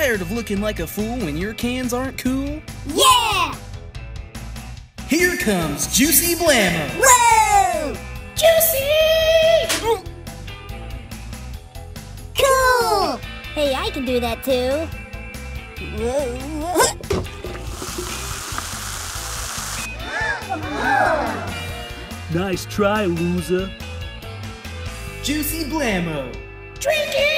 Tired of looking like a fool when your cans aren't cool? Yeah! Here comes Juicy Blam-o! Whoa! Juicy! Cool! Hey, I can do that too. Nice try, loser. Juicy Blam-o! Drink it!